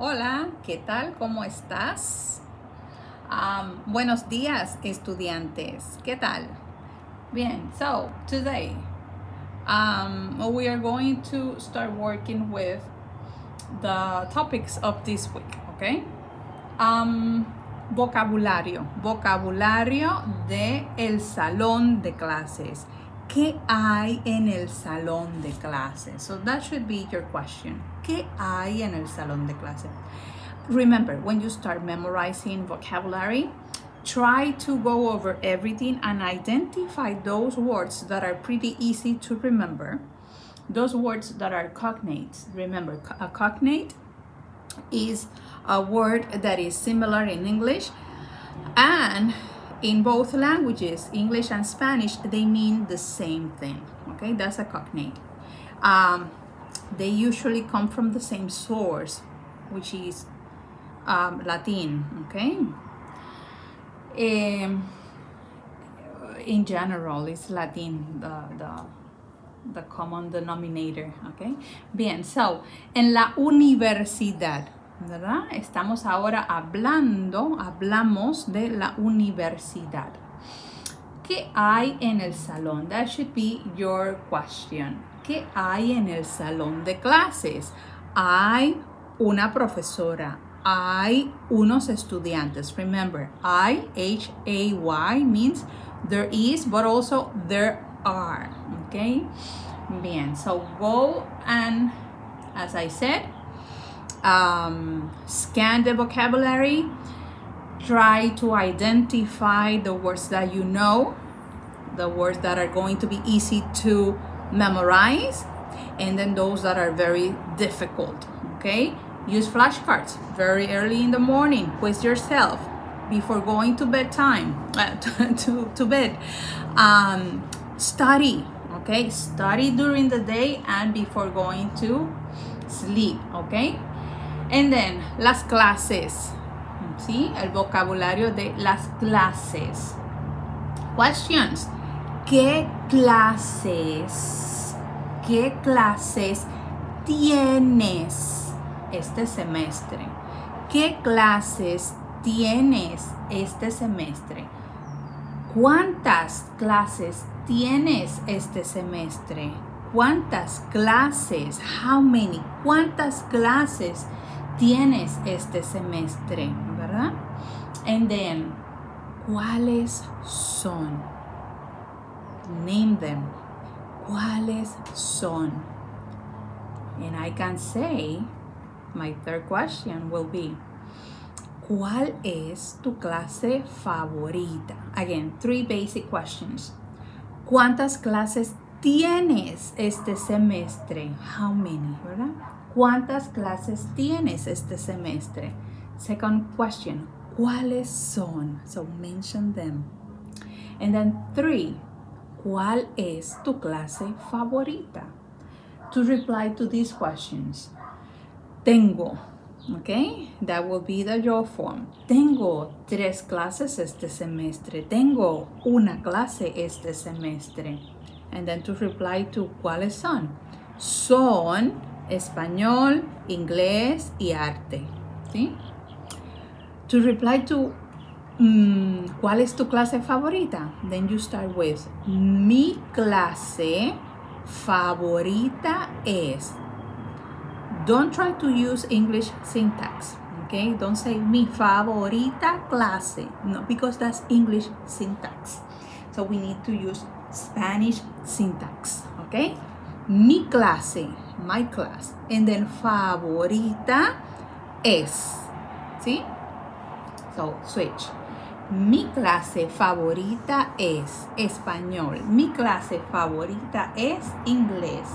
Hola, ¿qué tal? ¿Cómo estás? Buenos días, estudiantes. ¿Qué tal? Bien, so today um, we are going to start working with the topics of this week, okay? Vocabulario, vocabulario de el salón de clases. ¿Qué hay en el salón de clases? So that should be your question. ¿Qué hay en el salón de clases? Remember, when you start memorizing vocabulary, try to go over everything and identify those words that are pretty easy to remember. Those words that are cognates. Remember, a cognate is a word that is similar in English and in both languages, English and Spanish, they mean the same thing. Okay, that's a cognate. Um, they usually come from the same source, which is um, Latin. Okay. Um, in general, it's Latin the the the common denominator. Okay. Bien. So, en la universidad. ¿verdad? Estamos ahora hablando, hablamos de la universidad. ¿Qué hay en el salón? That should be your question. ¿Qué hay en el salón de clases? Hay una profesora, hay unos estudiantes. Remember, I, H-A-Y means there is, but also there are. Okay? Bien, so go and, as I said, um, scan the vocabulary, try to identify the words that you know, the words that are going to be easy to memorize, and then those that are very difficult. Okay, use flashcards very early in the morning. Quiz yourself before going to bedtime uh, to, to, bed. Um, study. Okay, study during the day and before going to sleep. Okay. And then, las clases. ¿Sí? El vocabulario de las clases. Questions. ¿Qué clases? ¿Qué clases tienes este semestre? ¿Qué clases tienes este semestre? ¿Cuántas clases tienes este semestre? ¿Cuántas clases? How many? ¿Cuántas clases tienes este semestre, ¿verdad? And then, ¿cuáles son? Name them. ¿Cuáles son? And I can say, my third question will be, ¿cuál es tu clase favorita? Again, three basic questions. ¿Cuántas clases tienes este semestre? How many, ¿verdad? ¿Cuántas clases tienes este semestre? Second question, ¿cuáles son? So mention them. And then three, ¿cuál es tu clase favorita? To reply to these questions, tengo, okay? That will be the yo form. Tengo tres clases este semestre. Tengo una clase este semestre. And then to reply to cuáles son. Son español, inglés y arte. ¿sí? To reply to um, ¿cuál es tu clase favorita? Then you start with mi clase favorita es. Don't try to use English syntax. Okay, don't say mi favorita clase. No, because that's English syntax. So we need to use Spanish syntax. Okay, mi clase my class. And then favorita es. See? So, switch. Mi clase favorita es español. Mi clase favorita es inglés.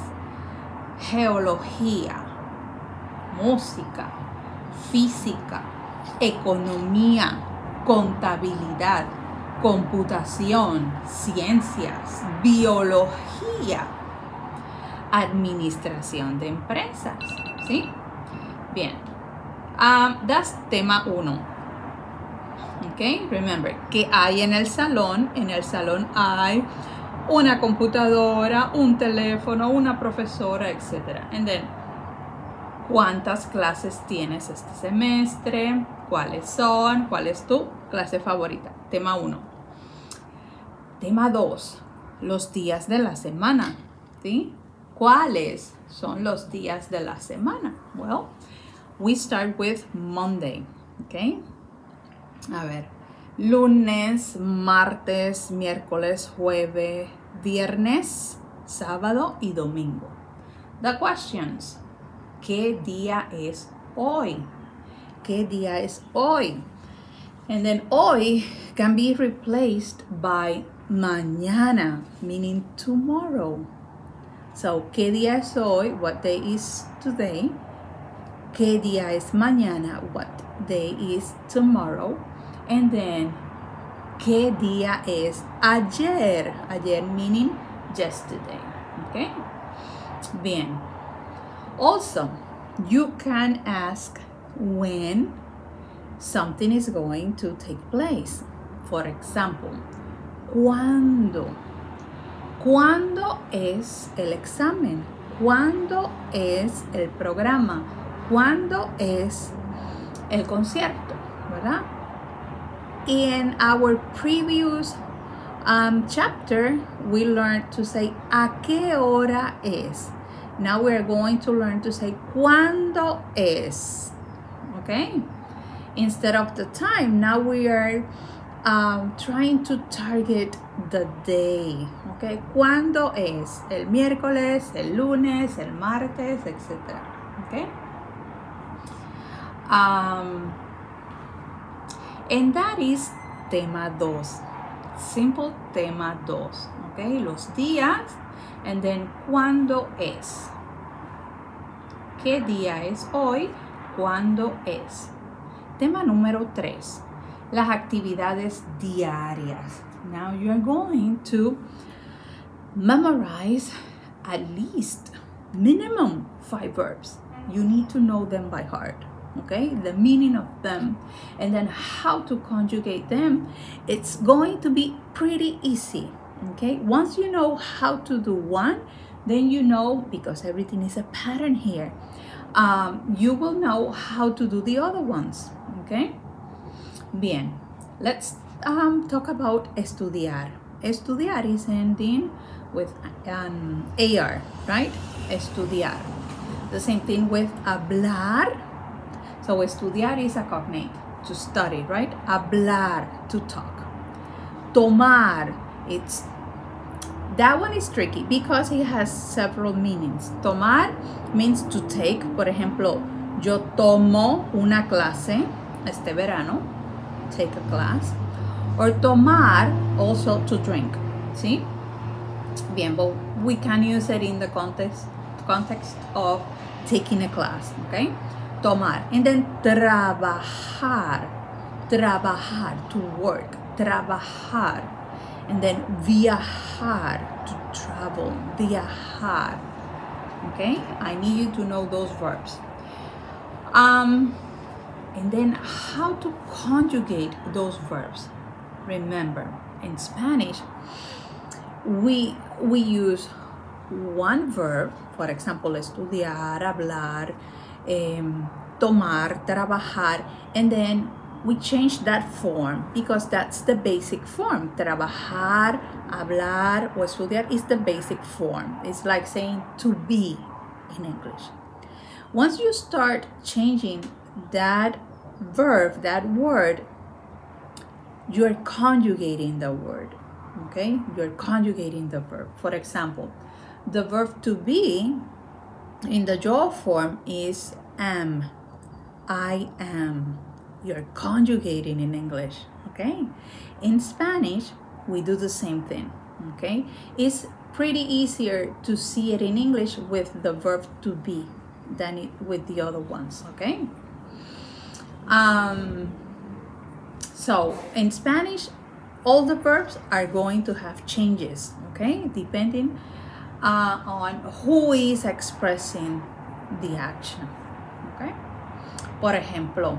Geología, música, física, economía, contabilidad, computación, ciencias, biología administración de empresas. ¿Sí? Bien. Um, das tema 1. Ok, remember, que hay en el salón? En el salón hay una computadora, un teléfono, una profesora, etc. And then, ¿Cuántas clases tienes este semestre? ¿Cuáles son? ¿Cuál es tu clase favorita? Tema 1. Tema 2. Los días de la semana. ¿Sí? ¿Cuáles son los días de la semana? Well, we start with Monday. ¿Ok? A ver. Lunes, martes, miércoles, jueves, viernes, sábado y domingo. The questions. ¿Qué día es hoy? ¿Qué día es hoy? And then hoy can be replaced by mañana, meaning tomorrow. So, ¿qué día es hoy? What day is today? ¿Qué día es mañana? What day is tomorrow? And then, ¿qué día es ayer? Ayer meaning yesterday. Okay? Bien. Also, you can ask when something is going to take place. For example, ¿cuándo? ¿Cuándo es el examen? ¿Cuándo es el programa? ¿Cuándo es el concierto? ¿Verdad? In our previous um, chapter, we learned to say ¿a qué hora es? Now we're going to learn to say cuándo es. Okay? Instead of the time, now we are um, trying to target the day. Okay? ¿Cuándo es? El miércoles, el lunes, el martes, etc. Okay? Um, and that is tema 2. Simple tema 2. Okay? Los días and then cuándo es. ¿Qué día es hoy? ¿Cuándo es? Tema número 3. Las actividades diarias. Now you're going to memorize at least minimum five verbs. You need to know them by heart. Okay, the meaning of them. And then how to conjugate them. It's going to be pretty easy okay? Once you know how to do one then you know because everything is a pattern here um, you will know how to do the other ones okay? Bien let's um, talk about estudiar. Estudiar is ending with an AR right? Estudiar. The same thing with hablar so estudiar is a cognate to study right hablar to talk tomar it's that one is tricky because it has several meanings. Tomar means to take. Por ejemplo, yo tomo una clase este verano. Take a class. Or tomar, also to drink. ¿Sí? Bien, but we can use it in the context, context of taking a class. Okay? Tomar. And then trabajar. Trabajar, to work. Trabajar and then viajar to travel viajar okay i need you to know those verbs um and then how to conjugate those verbs remember in spanish we we use one verb for example estudiar hablar um, tomar trabajar and then we change that form because that's the basic form. Trabajar, hablar, o estudiar is the basic form. It's like saying to be in English. Once you start changing that verb, that word, you're conjugating the word. Okay? You're conjugating the verb. For example, the verb to be in the yo form is am. I am you're conjugating in English, okay? In Spanish, we do the same thing, okay? It's pretty easier to see it in English with the verb to be than it, with the other ones, okay? Um, so in Spanish, all the verbs are going to have changes, okay? Depending uh, on who is expressing the action, okay? Por ejemplo,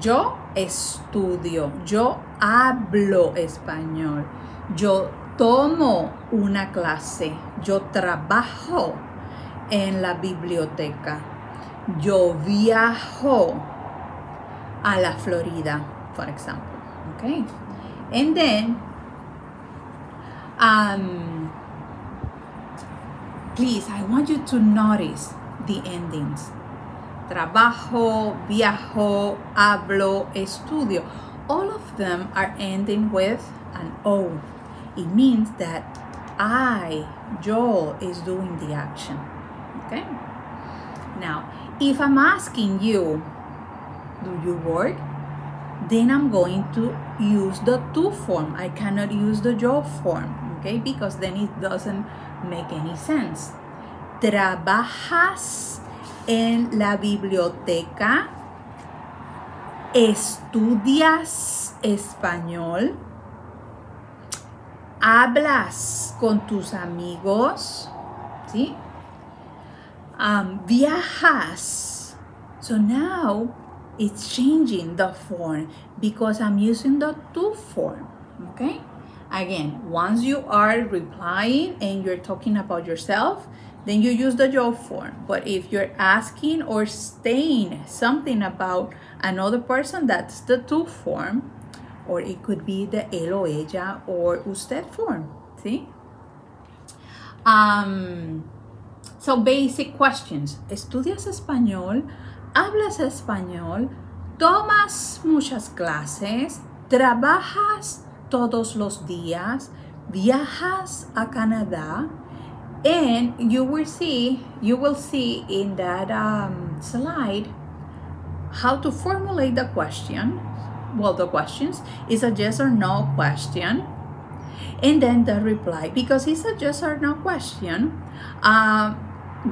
Yo estudio, yo hablo español, yo tomo una clase, yo trabajo en la biblioteca, Yo viajo a la Florida, for example. Okay. And then, um, please, I want you to notice the endings. Trabajo, viajo, hablo, estudio. All of them are ending with an O. It means that I, yo, is doing the action. Okay? Now, if I'm asking you, do you work? Then I'm going to use the tú form. I cannot use the yo form, okay? Because then it doesn't make any sense. ¿Trabajas en la biblioteca? ¿Estudias español? ¿Hablas con tus amigos? ¿Sí? ¿Viajas? So now it's changing the form because I'm using the tú form. Okay? Again, once you are replying and you're talking about yourself, then you use the yo form. But if you're asking or saying something about another person, that's the tú form. Or it could be the él o ella or usted form. See? Um, so basic questions. ¿Estudias español? ¿Hablas español? ¿Tomas muchas clases? ¿Trabajas todos los días? ¿Viajas a Canadá? And you will see, you will see in that um, slide how to formulate the question. Well, the questions is a yes or no question. And then the reply, because it's a yes or no question, uh,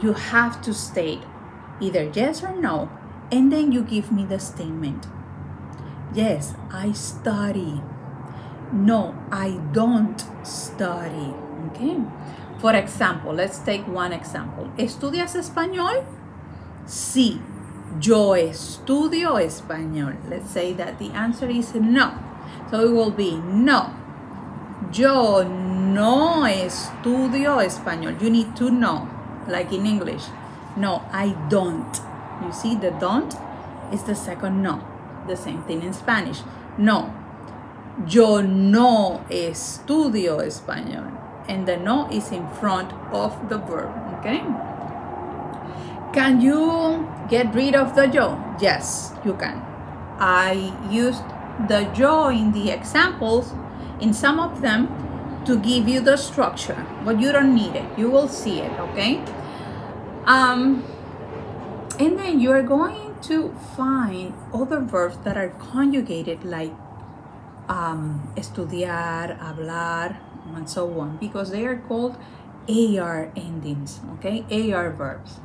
you have to state either yes or no, and then you give me the statement. Yes, I study. No, I don't study. Okay. For example, let's take one example. ¿Estudias español? Sí, yo estudio español. Let's say that the answer is no. So it will be no. Yo no estudio español. You need to know, like in English. No, I don't. You see, the don't is the second no. The same thing in Spanish. No. Yo no estudio español. And the no is in front of the verb. Okay? Can you get rid of the yo? Yes, you can. I used the yo in the examples, in some of them, to give you the structure, but you don't need it. You will see it, okay? Um, and then you're going to find other verbs that are conjugated like um, estudiar, hablar, and so on, because they are called AR endings, okay? AR verbs.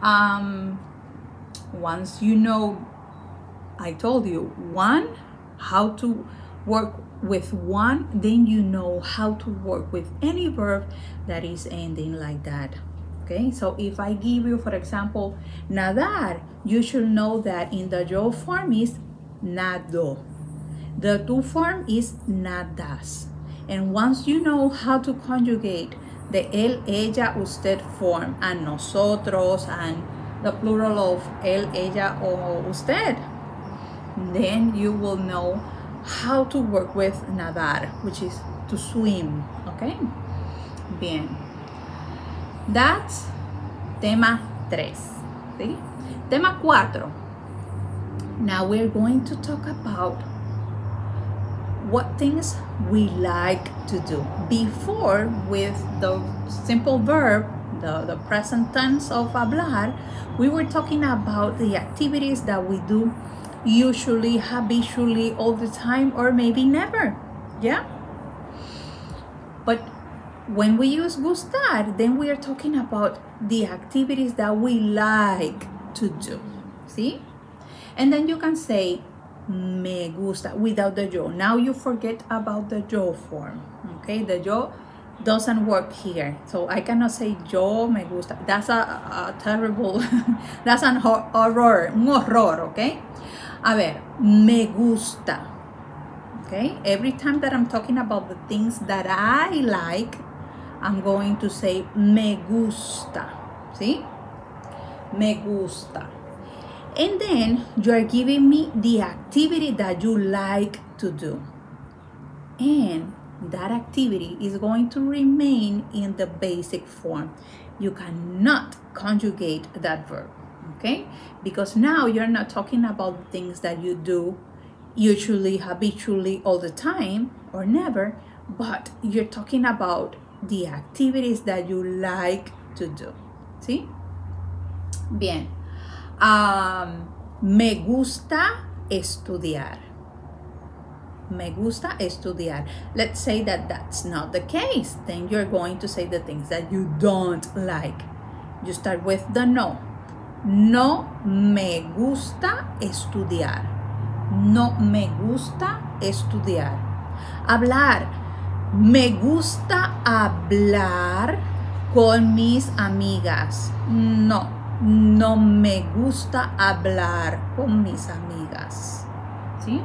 Um, once you know, I told you, one, how to work with one, then you know how to work with any verb that is ending like that. Okay, so if I give you, for example, nadar, you should know that in the yo form is nado. The tú form is nadas. And once you know how to conjugate the él, ella, usted form and nosotros and the plural of él, ella, o usted, then you will know how to work with nadar, which is to swim. Okay? Bien. That's tema 3. ¿sí? Tema 4. Now we're going to talk about what things we like to do. Before, with the simple verb, the, the present tense of hablar, we were talking about the activities that we do usually, habitually, all the time, or maybe never. Yeah? But when we use gustar, then we are talking about the activities that we like to do. See? And then you can say, me gusta without the yo. Now you forget about the yo form. Okay, the yo doesn't work here. So I cannot say yo me gusta. That's a, a terrible, that's an horror, un horror, okay? A ver, me gusta. Okay, every time that I'm talking about the things that I like, I'm going to say me gusta. See? Me gusta. And then you are giving me the activity that you like to do. And that activity is going to remain in the basic form. You cannot conjugate that verb, okay? Because now you're not talking about things that you do usually, habitually, all the time, or never, but you're talking about the activities that you like to do. see Bien. Um, me gusta estudiar. Me gusta estudiar. Let's say that that's not the case. Then you're going to say the things that you don't like. You start with the no. No me gusta estudiar. No me gusta estudiar. Hablar. Me gusta hablar con mis amigas. No, no me gusta hablar con mis amigas. ¿Sí?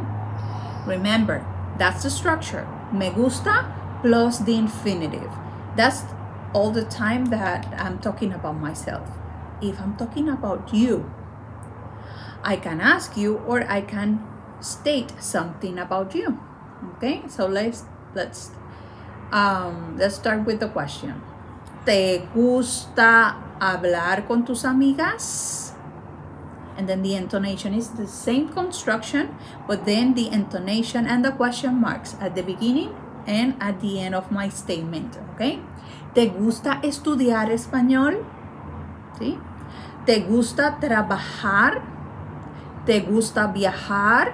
Remember, that's the structure. Me gusta plus the infinitive. That's all the time that I'm talking about myself. If I'm talking about you, I can ask you or I can state something about you. Okay, so let's let's um, let's start with the question. ¿Te gusta hablar con tus amigas? And then the intonation is the same construction, but then the intonation and the question marks at the beginning and at the end of my statement, okay? ¿Te gusta estudiar español? ¿Sí? ¿Te gusta trabajar? ¿Te gusta viajar?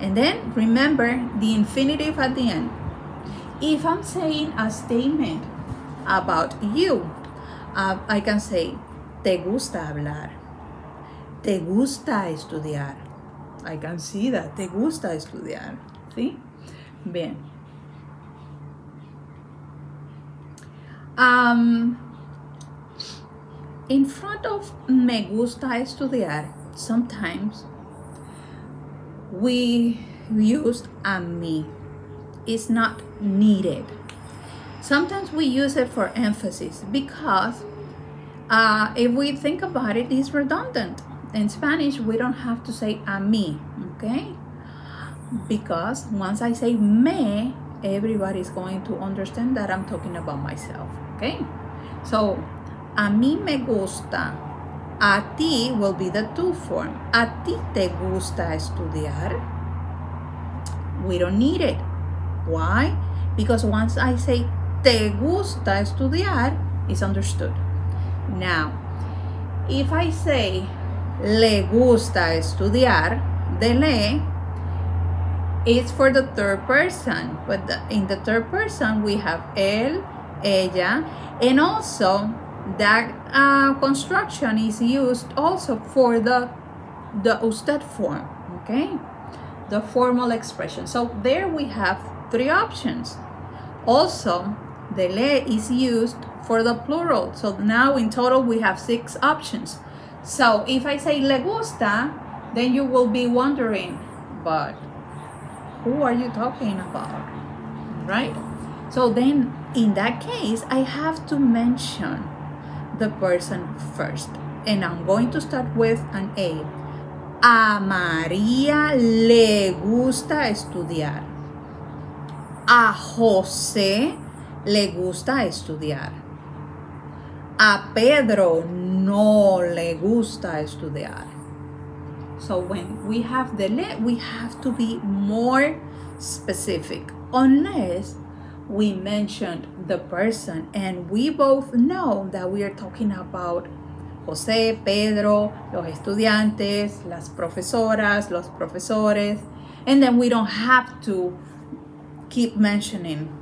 And then remember the infinitive at the end. If I'm saying a statement about you, uh, I can say, ¿te gusta hablar? ¿Te gusta estudiar? I can see that. ¿Te gusta estudiar? ¿Sí? Bien. Um, in front of me gusta estudiar, sometimes we use a mí. It's not needed. Sometimes we use it for emphasis because uh, if we think about it, it's redundant. In Spanish, we don't have to say a mí, okay? Because once I say me, everybody's going to understand that I'm talking about myself, okay? So, a mí me gusta. A ti will be the tú form. A ti te gusta estudiar. We don't need it. Why? Because once I say te gusta estudiar, is understood. Now, if I say le gusta estudiar, the le is for the third person. But the, in the third person, we have él, ella, and also that uh, construction is used also for the the usted form, okay? The formal expression. So there we have three options. Also, the le is used for the plural. So now in total we have six options. So if I say le gusta, then you will be wondering, but who are you talking about? Right? So then in that case, I have to mention the person first. And I'm going to start with an A. A María le gusta estudiar. A José le gusta estudiar. A Pedro no le gusta estudiar. So when we have the le, we have to be more specific. Unless we mentioned the person and we both know that we are talking about José, Pedro, los estudiantes, las profesoras, los profesores, and then we don't have to keep mentioning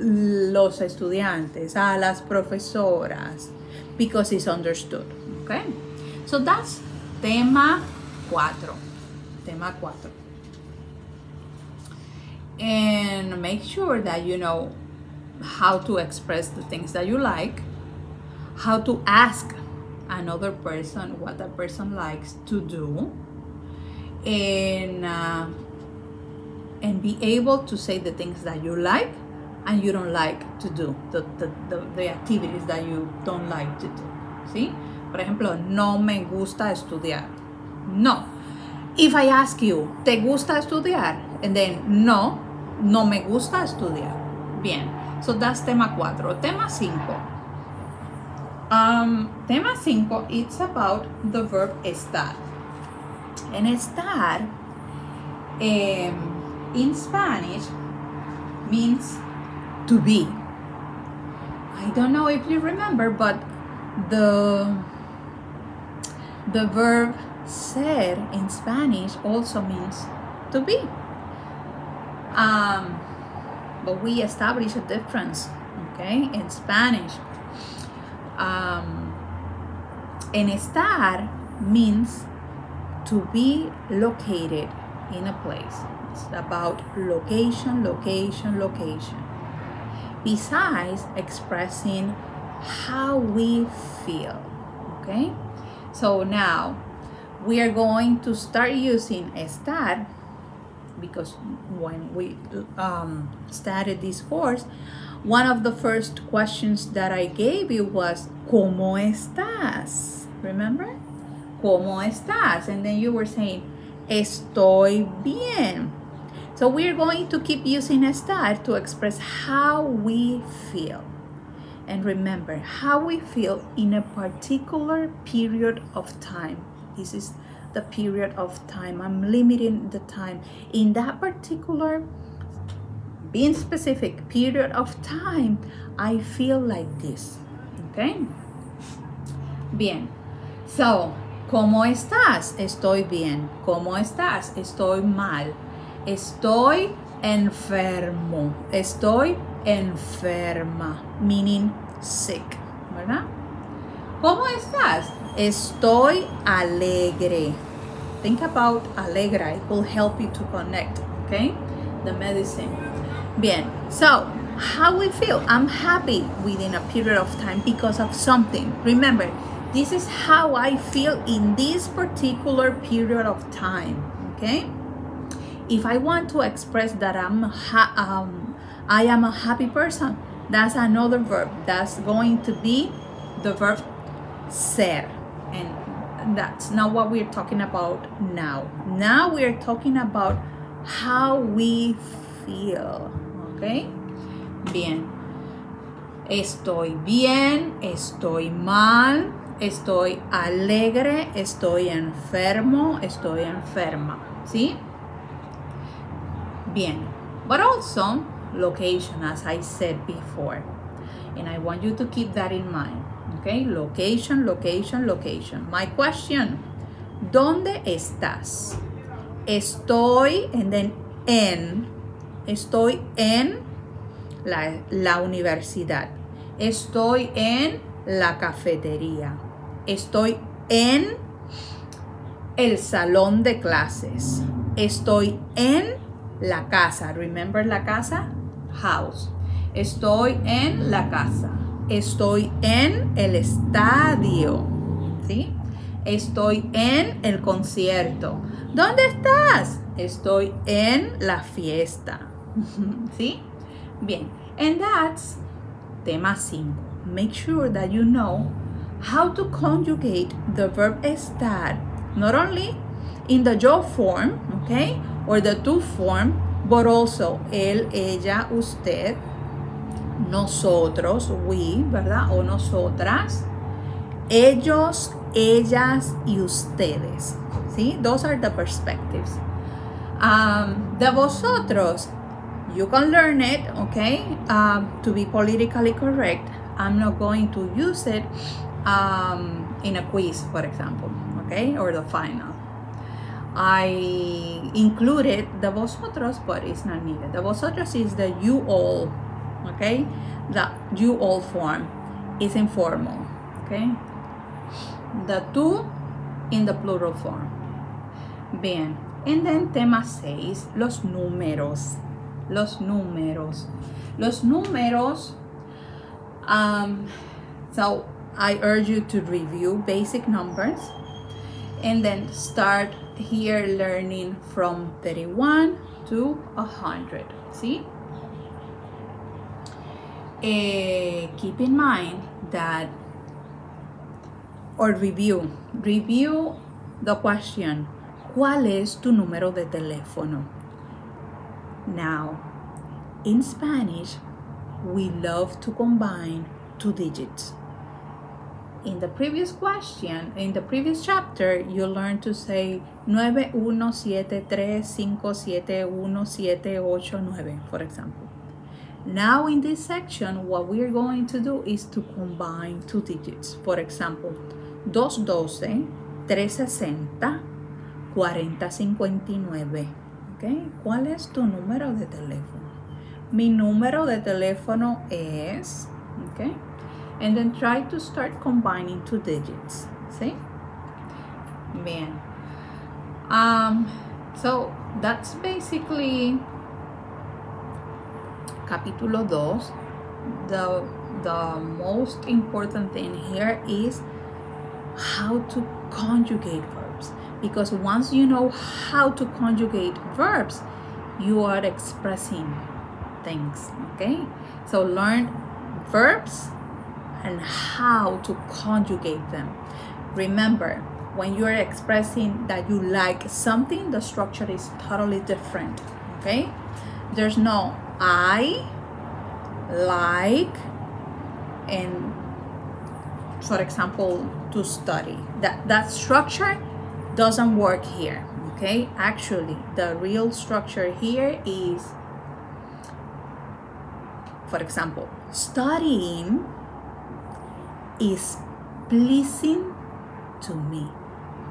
los estudiantes, a las profesoras, because it's understood. Okay? So that's tema 4. Tema 4. And make sure that you know how to express the things that you like, how to ask another person what that person likes to do, and uh, and be able to say the things that you like and you don't like to do the, the, the, the activities that you don't like to do see Por ejemplo, no me gusta estudiar. No. If I ask you, ¿te gusta estudiar? And then, no, no me gusta estudiar. Bien. So that's tema 4. Tema 5. Um, tema 5, it's about the verb estar. And estar in Spanish means to be. I don't know if you remember, but the the verb ser in Spanish also means to be. Um, but we establish a difference, okay, in Spanish. Um, en estar means to be located in a place. It's about location, location, location. Besides expressing how we feel, okay? So now we are going to start using estar because when we um, started this course, one of the first questions that I gave you was, ¿Cómo estás? Remember? ¿Cómo estás? And then you were saying, Estoy bien. So we're going to keep using estar to express how we feel. And remember, how we feel in a particular period of time. This is the period of time. I'm limiting the time. In that particular, being specific, period of time, I feel like this. Okay? Bien. So, ¿cómo estás? Estoy bien. ¿Cómo estás? Estoy mal. Estoy enfermo. Estoy enferma. Meaning sick. ¿Verdad? ¿Cómo estás? Estoy alegre. Think about alegre. It will help you to connect, okay? The medicine. Bien. So, how we feel? I'm happy within a period of time because of something. Remember, this is how I feel in this particular period of time, okay? If I want to express that I'm um, I am a happy person, that's another verb. That's going to be the verb ser. And that's not what we're talking about now. Now we're talking about how we feel okay? Bien. Estoy bien estoy mal estoy alegre estoy enfermo estoy enferma. ¿sí? Bien but also location as i said before and i want you to keep that in mind Okay, location, location, location. My question, ¿dónde estás? Estoy, and then en, estoy en la, la universidad. Estoy en la cafetería. Estoy en el salón de clases. Estoy en la casa. Remember la casa? House. Estoy en la casa. Estoy en el estadio. ¿Sí? Estoy en el concierto. ¿Dónde estás? Estoy en la fiesta. ¿Sí? Bien. And that's tema 5. Make sure that you know how to conjugate the verb estar not only in the yo form, okay, or the tú form, but also él, ella, usted, nosotros, we, ¿verdad? O nosotras, ellos, ellas y ustedes. ¿Sí? Those are the perspectives. Um, de vosotros, you can learn it, okay? Um, to be politically correct, I'm not going to use it um, in a quiz, for example, okay? Or the final. I included the vosotros, but it's not needed. The vosotros is the you all okay? The you all form is informal okay? The tú in the plural form. Bien. And then tema 6 los números. Los números. Los números um, so I urge you to review basic numbers and then start here learning from 31 to 100 see uh, keep in mind that or review. Review the question. ¿Cuál es tu número de teléfono? Now, in Spanish, we love to combine two digits. In the previous question, in the previous chapter, you learned to say 9173571789, for example. Now in this section, what we're going to do is to combine two digits. For example, 212, 360, 4059. Okay? ¿Cuál es tu número de teléfono? Mi número de teléfono es, okay? And then try to start combining two digits. See? man Um, so that's basically capítulo 2. The, the most important thing here is how to conjugate verbs. Because once you know how to conjugate verbs, you are expressing things. Okay? So learn verbs and how to conjugate them. Remember, when you're expressing that you like something, the structure is totally different. Okay? There's no I like and for example to study. That that structure doesn't work here. Okay? Actually, the real structure here is for example, studying is pleasing to me.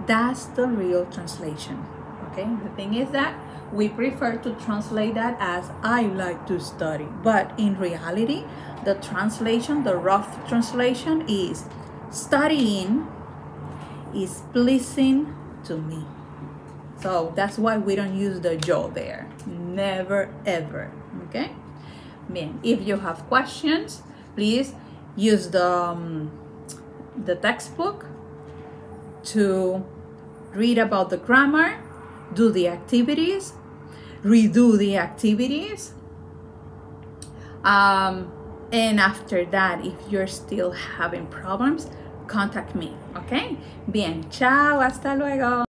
That's the real translation. Okay, the thing is that we prefer to translate that as I like to study, but in reality, the translation, the rough translation is studying is pleasing to me. So that's why we don't use the yo there. Never ever. Okay? Bien. If you have questions, please use the um, the textbook to read about the grammar, do the activities, redo the activities. Um, and after that, if you're still having problems, contact me, okay? Bien, chao, hasta luego.